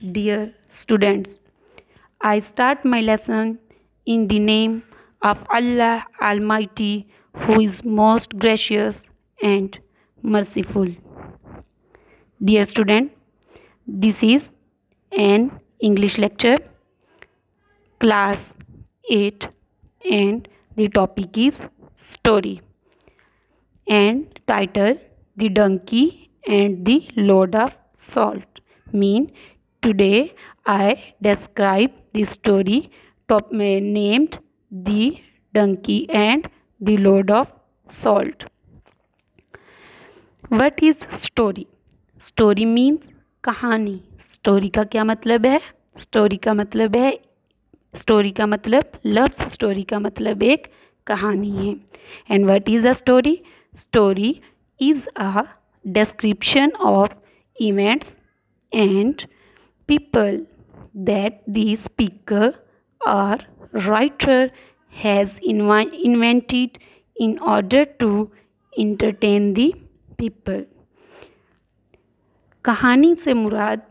dear students. I start my lesson in the name of Allah Almighty, who is most gracious and merciful. Dear student, this is an English lecture, class 8, and the topic is story and title The Donkey and the Load of Salt. Mean today I describe the story top named The Donkey and the Load of Salt. What is story? Story means कहानी story का क्या मतलब है story का मतलब है story का मतलब लफ्स स्टोरी का मतलब एक कहानी है and what is a story story is a description of events and people that the speaker or writer has inv- invented in order to entertain the people कहानी से मुराद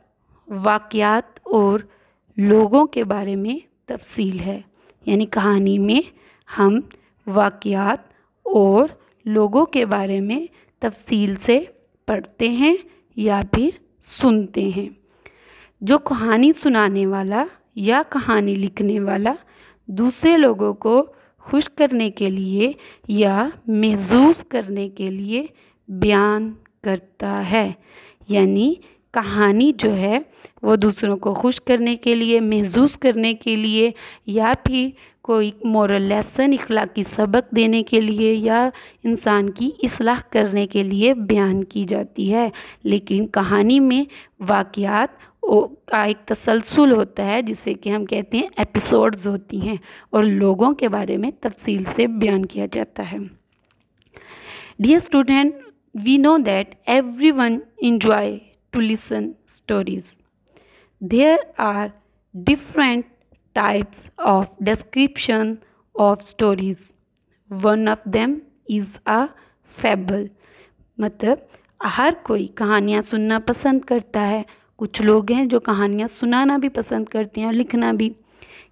वाक़यात और लोगों के बारे में तफसील है यानी कहानी में हम वाक़यात और लोगों के बारे में तफसील से पढ़ते हैं या फिर सुनते हैं जो कहानी सुनाने वाला या कहानी लिखने वाला दूसरे लोगों को खुश करने के लिए या महसूस करने के लिए बयान करता है। यानी कहानी जो है, वो दूसरों को खुश करने के लिए, महसूस करने के लिए, या फिर कोई मॉरल लेसन इखलाकी सबक देने के लिए या इंसान की इसलाह करने के लिए बयान की जाती है। लेकिन कहानी में वाक़ात का एक तसलसल होता है, जिसे कि हम कहते हैं एपिसोड्स होती हैं और लोगों के बारे में तफसील से बयान किया जाता है। Dear student we know that every one enjoy to listen stories there are different types of description of stories. One of them is a fable. मतलब हर कोई कहानियाँ सुनना पसंद करता है कुछ लोग हैं जो कहानियाँ सुनाना भी पसंद करते हैं और लिखना भी।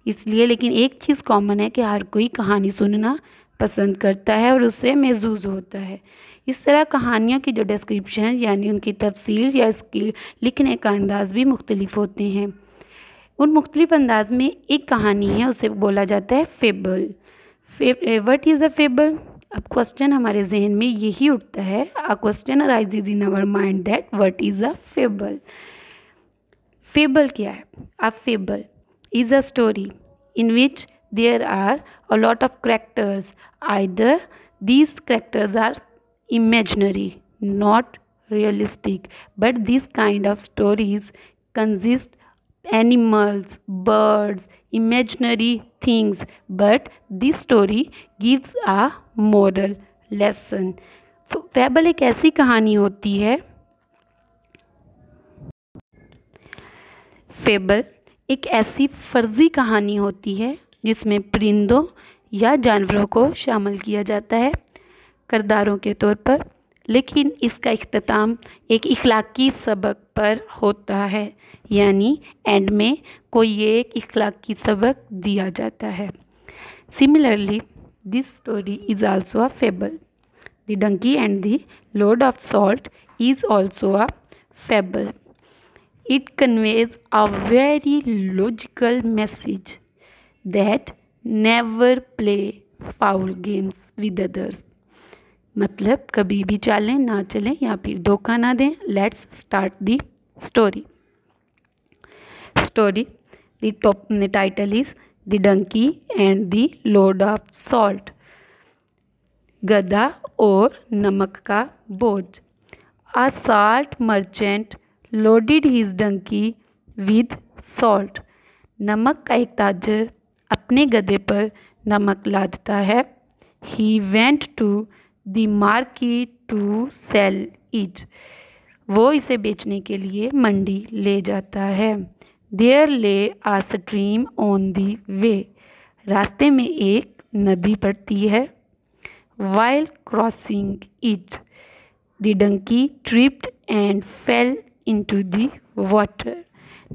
इसलिए लेकिन एक चीज़ कॉमन है कि हर कोई कहानी सुनना पसंद करता है और उससे महजूज होता है। इस तरह कहानियों की जो डिस्क्रिप्शन यानी उनकी तफसील या इसकी लिखने का अंदाज़ भी मुख्तलिफ़ होते हैं। उन मुख्तलिफ़ अंदाज में एक कहानी है, उसे बोला जाता है fable what is a fable अब क्वेश्चन हमारे जहन में यही उठता है। A question arise is in our mind that what is a fable fable क्या है a fable is a story in which there are a lot of characters I these characters are imaginary not realistic but this kind of stories consist animals birds imaginary things but this story gives a moral lesson fable एक ऐसी कहानी होती है fable एक ऐसी फर्जी कहानी होती है जिसमें परिंदों या जानवरों को शामिल किया जाता है करदारों के तौर पर, लेकिन इसका अख्ताम एक इखलाकी सबक पर होता है, यानी एंड में कोई एक इखलाकी सबक दिया जाता है। Similarly this story is also a fable the donkey and the load of salt is also a fable it conveys a very logical message that never play foul games with others मतलब कभी भी चालें, ना चलें या फिर धोखा ना दें let's start the story story the top title is the donkey and the load of salt गधा और नमक का बोझ। A salt merchant loaded his donkey with salt नमक का एक ताजर अपने गधे पर नमक लादता है। He went to the market to sell it वो इसे बेचने के लिए मंडी ले जाता है। देयर ले आ स्ट्रीम ऑन दी वे रास्ते में एक नदी पड़ती है। While crossing it the donkey tripped and fell into the water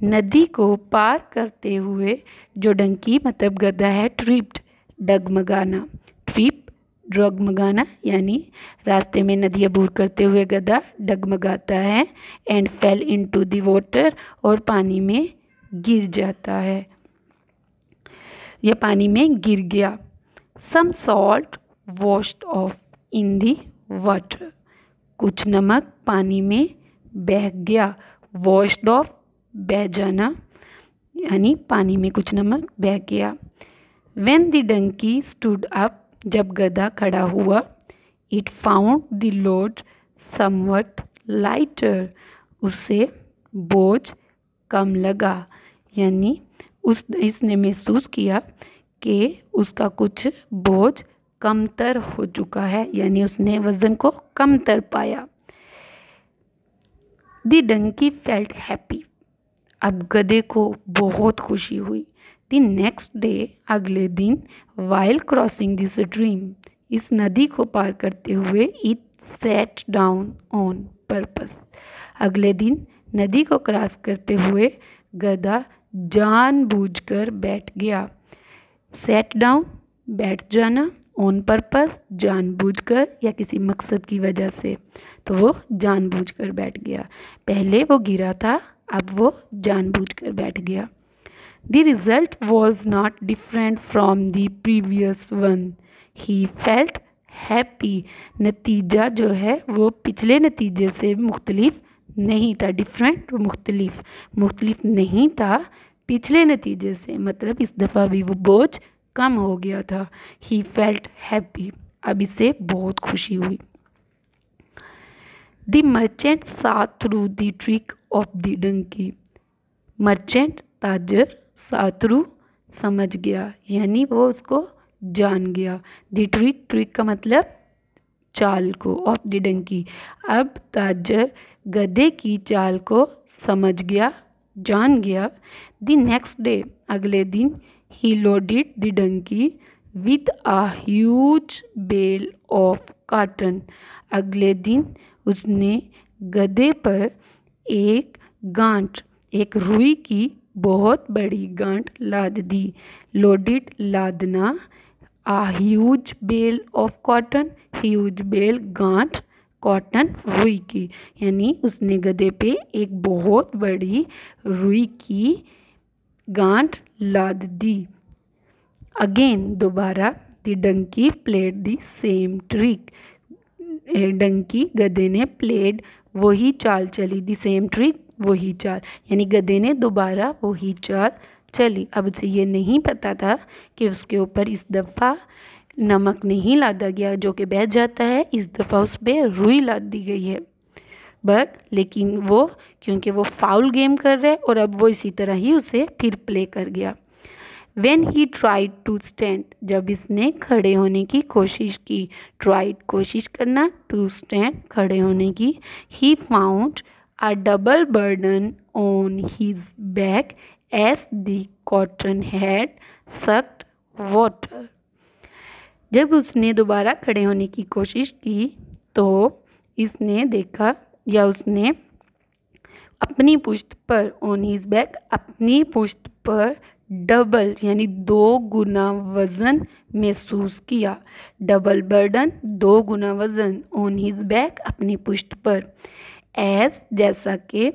नदी को पार करते हुए जो डंकी मतलब गधा है, ट्रिप्ड डगमगाना। ट्रिप डगमगाना, यानी रास्ते में नदी अबूर करते हुए गधा डगमगाता है and fell into the water और पानी में गिर जाता है। यह पानी में गिर गया। Some salt washed off in the water कुछ नमक पानी में बह गया वॉश्ड ऑफ़ बह जाना यानी पानी में कुछ नमक बह गया when the donkey stood up जब गधा खड़ा हुआ it found the load somewhat lighter उसे बोझ कम लगा, यानी उस, इसने महसूस किया कि उसका कुछ बोझ कमतर हो चुका है, यानी उसने वज़न को कमतर पाया। दी डंकी फेल्ट हैप्पी अब गधे को बहुत खुशी हुई। द नेक्स्ट डे अगले दिन वाइल क्रॉसिंग दिस ड्रीम इस नदी को पार करते हुए it set down on purpose अगले दिन, नदी को क्रॉस करते हुए गधा जानबूझकर बैठ गया। सेट डाउन बैठ जाना ऑन पर्पस जानबूझकर या किसी मकसद की वजह से। तो वो जानबूझकर बैठ गया। पहले वो गिरा था, अब वो जानबूझकर बैठ गया। The result was not different from the previous one he felt happy नतीजा जो है, वो पिछले नतीजे से मुख्तलिफ़ नहीं था। डिफरेंट मुख्तलिफ़। मुख्तलिफ़ नहीं था, पिछले नतीजे से। मतलब इस दफ़ा भी वो बोझ कम हो गया था। ही फेल्ट हैप्पी अब इसे बहुत खुशी हुई। The merchant saw through the trick of the donkey merchant ताजर साथरू समझ गया। यानी वो उसको जान गया। द ट्रिक ट्रिक का मतलब चाल को ऑफ़ द डंकी अब ताजर गधे की चाल को समझ गया, जान गया। द नेक्स्ट डे अगले दिन he loaded the donkey with a huge bale of cotton अगले दिन उसने गधे पर एक गांठ, एक रुई की बहुत बड़ी गांठ लाद दी। Loaded लादना a huge bale of cotton huge bale गांठ कॉटन रुई की। यानी उसने गधे पे एक बहुत बड़ी रुई की गांठ लाद दी। अगेन दोबारा the donkey played the same trick. Donkey गधे ने प्लेड वही चाल चली द, सेम ट्रिक वही चाल। यानी गधे ने दोबारा वही चाल चली। अब उसे ये नहीं पता था कि उसके ऊपर इस दफ़ा नमक नहीं लादा गया, जो कि बह जाता है, इस दफ़ा उस पर रुई लाद दी गई है। बट लेकिन वो, क्योंकि वो फाउल गेम कर रहे और अब वो इसी तरह ही उसे फिर प्ले कर गया। When he tried to stand जब इसने खड़े होने की कोशिश की ट्राइड कोशिश करना टू स्टैंड खड़े होने की he found a double burden on his back as the cotton had sucked water जब उसने दोबारा खड़े होने की कोशिश की तो इसने देखा या उसने अपनी पुश्त पर ऑन हिज बैक अपनी पुश्त पर डबल यानी दो गुना वज़न महसूस किया। डबल बर्डन दो गुना वज़न ऑन हिज बैक अपनी पुश्त पर। एज जैसा कि,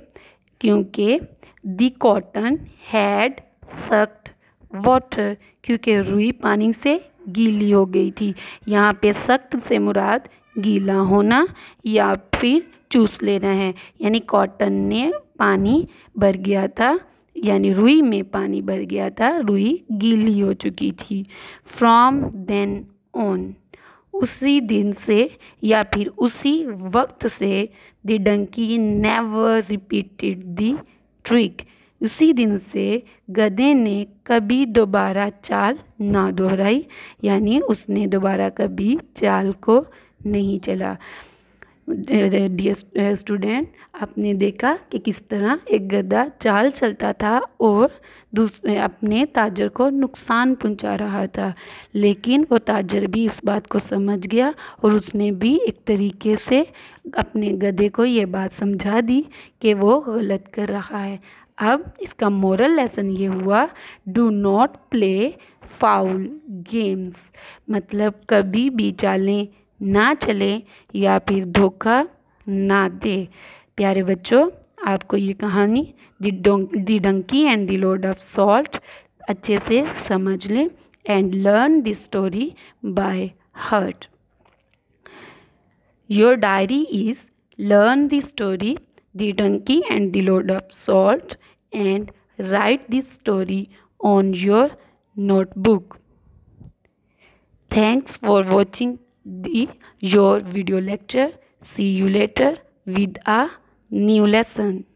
क्योंकि the cotton had sucked water क्योंकि रुई पानी से गीली हो गई थी। यहाँ पे सख्त से मुराद गीला होना या फिर चूस लेना है। यानी कॉटन ने पानी भर गया था, यानी रुई में पानी भर गया था, रुई गीली हो चुकी थी। फ्रॉम देन ऑन उसी दिन से या फिर उसी वक्त से the donkey never repeated the trick उसी दिन से गधे ने कभी दोबारा चाल ना दोहराई, यानी उसने दोबारा कभी चाल को नहीं चला। स्टूडेंट आपने देखा कि किस तरह एक गधा चाल चलता था और दूसरे अपने ताजर को नुकसान पहुँचा रहा था। लेकिन वो ताजर भी इस बात को समझ गया और उसने भी एक तरीके से अपने गधे को ये बात समझा दी कि वो गलत कर रहा है। अब इसका मोरल लेसन ये हुआ do not play foul games मतलब कभी भी चालें। ना चलें या फिर धोखा ना दे। प्यारे बच्चों, आपको ये कहानी the donkey and the load of salt अच्छे से समझ लें and learn the story by heart your diary is learn the story the donkey and the load of salt and write this story on your notebook. Thanks for watching. The your video lecture. See you later with a new lesson